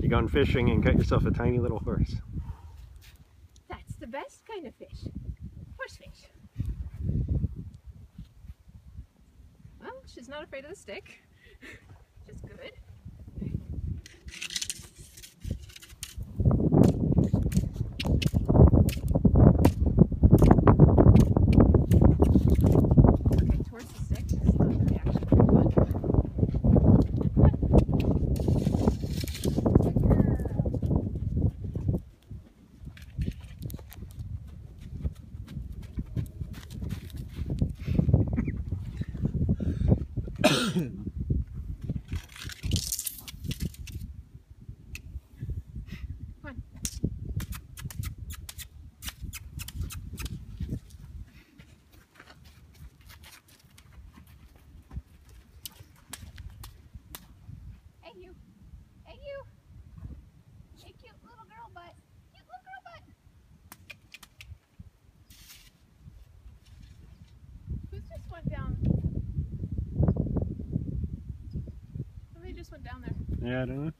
you gone fishing and got yourself a tiny little horse. That's the best kind of fish. Horsefish. Well, she's not afraid of the stick. Hey you. Down there. Yeah, I don't know.